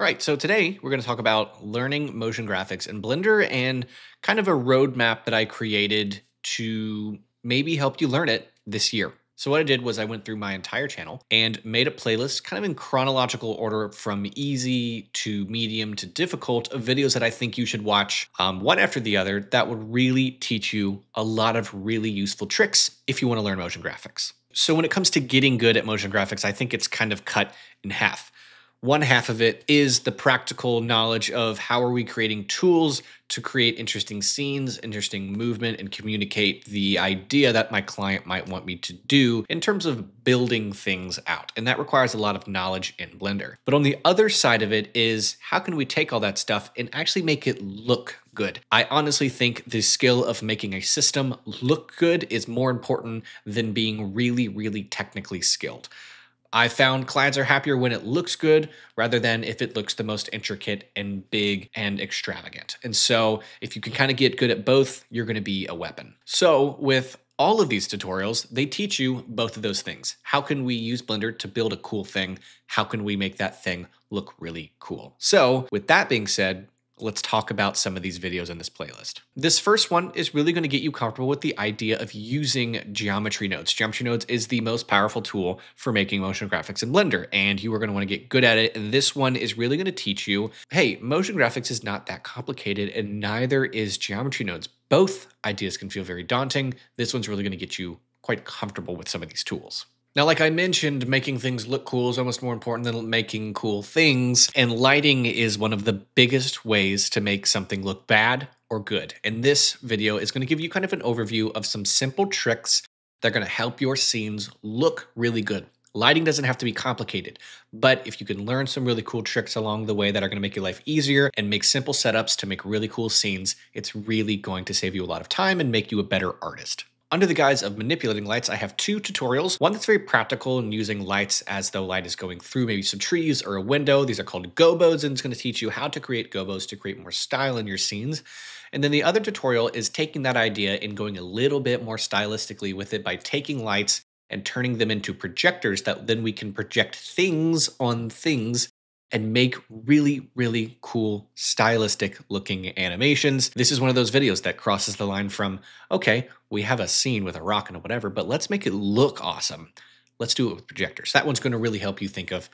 All right, so today we're going to talk about learning motion graphics in Blender and kind of a roadmap that I created to maybe help you learn it this year. So what I did was I went through my entire channel and made a playlist kind of in chronological order from easy to medium to difficult of videos that I think you should watch um, one after the other that would really teach you a lot of really useful tricks if you want to learn motion graphics. So when it comes to getting good at motion graphics, I think it's kind of cut in half. One half of it is the practical knowledge of how are we creating tools to create interesting scenes, interesting movement, and communicate the idea that my client might want me to do in terms of building things out. And that requires a lot of knowledge in Blender. But on the other side of it is how can we take all that stuff and actually make it look good? I honestly think the skill of making a system look good is more important than being really, really technically skilled. I found clients are happier when it looks good rather than if it looks the most intricate and big and extravagant. And so, if you can kind of get good at both, you're going to be a weapon. So, with all of these tutorials, they teach you both of those things. How can we use Blender to build a cool thing? How can we make that thing look really cool? So, with that being said, let's talk about some of these videos in this playlist. This first one is really going to get you comfortable with the idea of using geometry nodes. Geometry nodes is the most powerful tool for making motion graphics in Blender, and you are going to want to get good at it. And this one is really going to teach you, hey, motion graphics is not that complicated, and neither is geometry nodes. Both ideas can feel very daunting. This one's really going to get you quite comfortable with some of these tools. Now, like I mentioned, making things look cool is almost more important than making cool things, and lighting is one of the biggest ways to make something look bad or good. And this video is going to give you kind of an overview of some simple tricks that are going to help your scenes look really good. Lighting doesn't have to be complicated, but if you can learn some really cool tricks along the way that are going to make your life easier and make simple setups to make really cool scenes, it's really going to save you a lot of time and make you a better artist. Under the guise of manipulating lights, I have two tutorials. One that's very practical and using lights as though light is going through maybe some trees or a window. These are called gobos, and it's going to teach you how to create gobos to create more style in your scenes. And then the other tutorial is taking that idea and going a little bit more stylistically with it by taking lights and turning them into projectors that then we can project things on things and make really, really cool, stylistic looking animations. This is one of those videos that crosses the line from, okay, we have a scene with a rock and a whatever, but let's make it look awesome. Let's do it with projectors. That one's going to really help you think of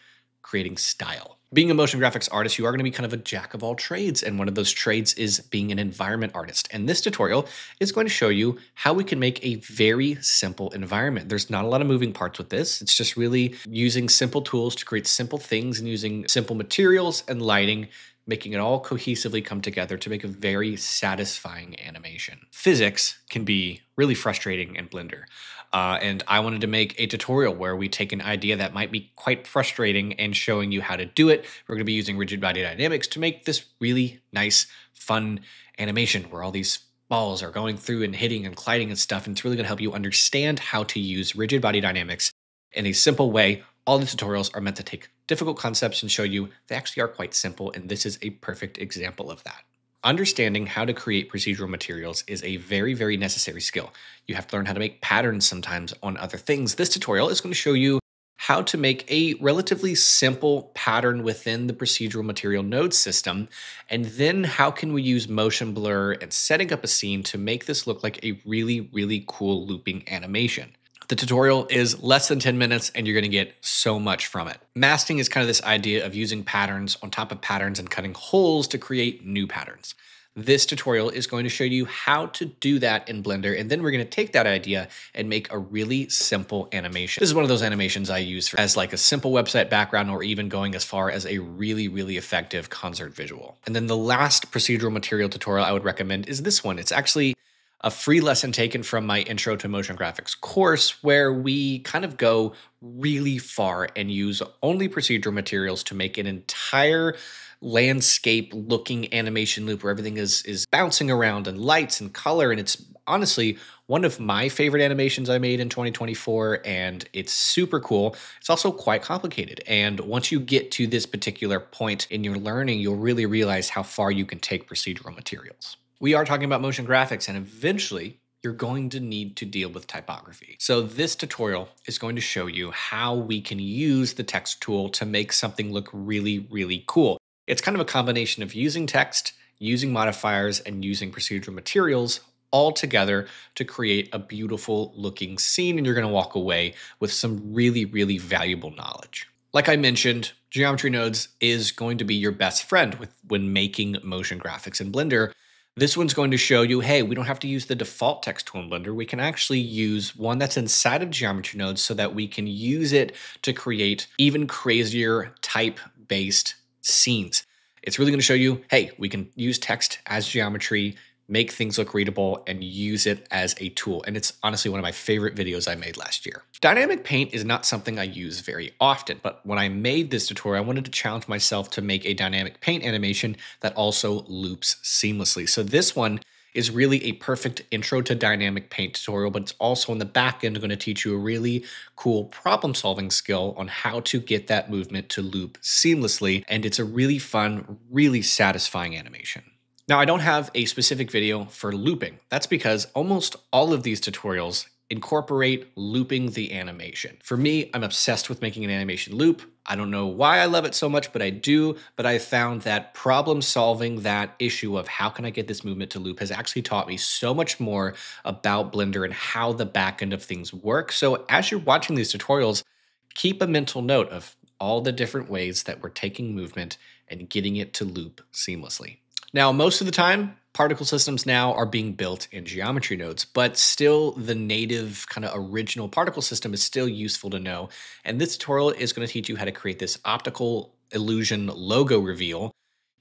creating style. Being a motion graphics artist, you are going to be kind of a jack of all trades, and one of those trades is being an environment artist. And this tutorial is going to show you how we can make a very simple environment. There's not a lot of moving parts with this. It's just really using simple tools to create simple things and using simple materials and lighting making it all cohesively come together to make a very satisfying animation. Physics can be really frustrating in Blender. Uh, and I wanted to make a tutorial where we take an idea that might be quite frustrating and showing you how to do it. We're going to be using rigid body dynamics to make this really nice, fun animation where all these balls are going through and hitting and colliding and stuff. And it's really going to help you understand how to use rigid body dynamics in a simple way. All the tutorials are meant to take difficult concepts and show you they actually are quite simple. And this is a perfect example of that. Understanding how to create procedural materials is a very, very necessary skill. You have to learn how to make patterns sometimes on other things. This tutorial is going to show you how to make a relatively simple pattern within the procedural material node system, and then how can we use motion blur and setting up a scene to make this look like a really, really cool looping animation. The tutorial is less than 10 minutes and you're gonna get so much from it. Masking is kind of this idea of using patterns on top of patterns and cutting holes to create new patterns. This tutorial is going to show you how to do that in Blender, and then we're gonna take that idea and make a really simple animation. This is one of those animations I use for, as like a simple website background or even going as far as a really, really effective concert visual. And then the last procedural material tutorial I would recommend is this one. It's actually a free lesson taken from my Intro to Motion Graphics course, where we kind of go really far and use only procedural materials to make an entire landscape looking animation loop where everything is is bouncing around and lights and color and it's honestly one of my favorite animations I made in 2024 and it's super cool. It's also quite complicated and once you get to this particular point in your learning, you'll really realize how far you can take procedural materials. We are talking about motion graphics, and eventually you're going to need to deal with typography. So this tutorial is going to show you how we can use the text tool to make something look really, really cool. It's kind of a combination of using text, using modifiers, and using procedural materials all together to create a beautiful looking scene. And you're going to walk away with some really, really valuable knowledge. Like I mentioned, Geometry Nodes is going to be your best friend with when making motion graphics in Blender. This one's going to show you, hey, we don't have to use the default text tool in Blender. We can actually use one that's inside of Geometry Nodes so that we can use it to create even crazier type-based scenes. It's really going to show you, hey, we can use text as geometry make things look readable, and use it as a tool. And it's honestly one of my favorite videos I made last year. Dynamic Paint is not something I use very often, but when I made this tutorial, I wanted to challenge myself to make a dynamic paint animation that also loops seamlessly. So this one is really a perfect intro to dynamic paint tutorial, but it's also in the back end going to teach you a really cool problem solving skill on how to get that movement to loop seamlessly. And it's a really fun, really satisfying animation. Now, I don't have a specific video for looping. That's because almost all of these tutorials incorporate looping the animation. For me, I'm obsessed with making an animation loop. I don't know why I love it so much, but I do. But I found that problem solving that issue of how can I get this movement to loop has actually taught me so much more about Blender and how the back end of things work. So as you're watching these tutorials, keep a mental note of all the different ways that we're taking movement and getting it to loop seamlessly. Now, most of the time, particle systems now are being built in geometry nodes, but still the native kind of original particle system is still useful to know. And this tutorial is going to teach you how to create this optical illusion logo reveal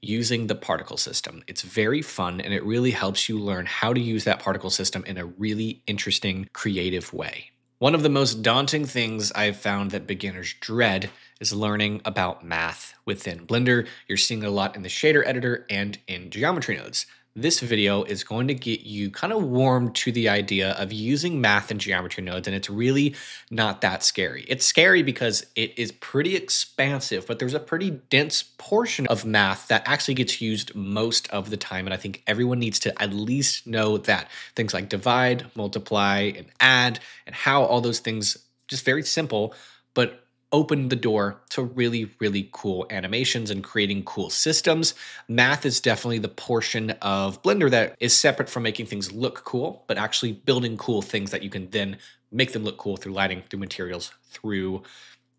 using the particle system. It's very fun and it really helps you learn how to use that particle system in a really interesting, creative way. One of the most daunting things I've found that beginners dread is learning about math within Blender. You're seeing a lot in the shader editor and in geometry nodes. This video is going to get you kind of warm to the idea of using math and geometry nodes, and it's really not that scary. It's scary because it is pretty expansive, but there's a pretty dense portion of math that actually gets used most of the time, and I think everyone needs to at least know that. Things like divide, multiply, and add, and how all those things, just very simple, but opened the door to really, really cool animations and creating cool systems. Math is definitely the portion of Blender that is separate from making things look cool, but actually building cool things that you can then make them look cool through lighting, through materials, through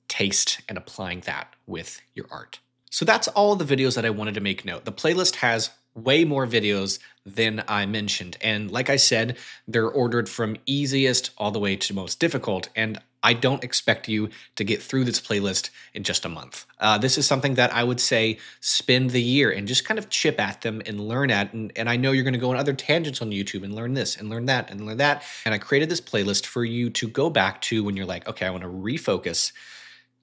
taste, and applying that with your art. So that's all the videos that I wanted to make note. The playlist has way more videos than I mentioned. And like I said, they're ordered from easiest all the way to most difficult. And I don't expect you to get through this playlist in just a month. Uh, this is something that I would say spend the year and just kind of chip at them and learn at. And, and I know you're going to go on other tangents on YouTube and learn this and learn that and learn that. And I created this playlist for you to go back to when you're like, okay, I want to refocus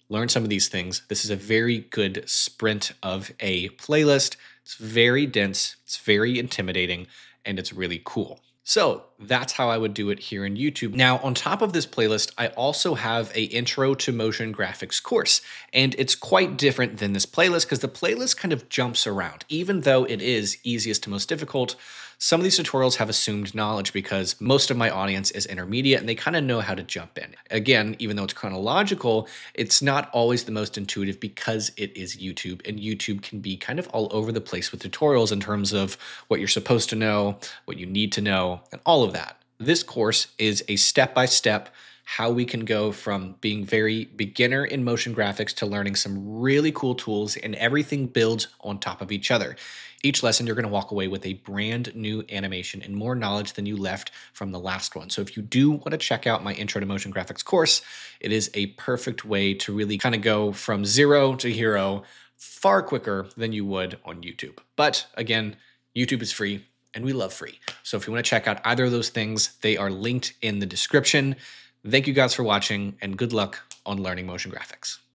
learn some of these things. This is a very good sprint of a playlist. It's very dense, it's very intimidating, and it's really cool. So that's how I would do it here in YouTube. Now, on top of this playlist, I also have a intro to motion graphics course, and it's quite different than this playlist because the playlist kind of jumps around. Even though it is easiest to most difficult, some of these tutorials have assumed knowledge because most of my audience is intermediate and they kind of know how to jump in. Again, even though it's chronological, it's not always the most intuitive because it is YouTube and YouTube can be kind of all over the place with tutorials in terms of what you're supposed to know, what you need to know, and all of that. This course is a step-by-step -step how we can go from being very beginner in motion graphics to learning some really cool tools and everything builds on top of each other. Each lesson, you're going to walk away with a brand new animation and more knowledge than you left from the last one. So if you do want to check out my Intro to Motion Graphics course, it is a perfect way to really kind of go from zero to hero far quicker than you would on YouTube. But again, YouTube is free and we love free. So if you want to check out either of those things, they are linked in the description. Thank you guys for watching and good luck on learning motion graphics.